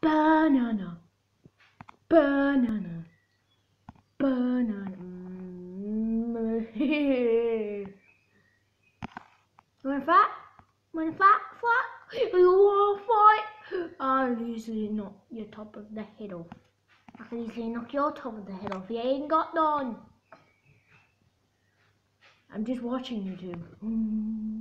Banana. Banana. Banana. wanna fat? Want fat? Fat? You want fight? I'll easily knock your top of the head off. I can easily knock your top of the head off. You ain't got none. I'm just watching you two. Mm.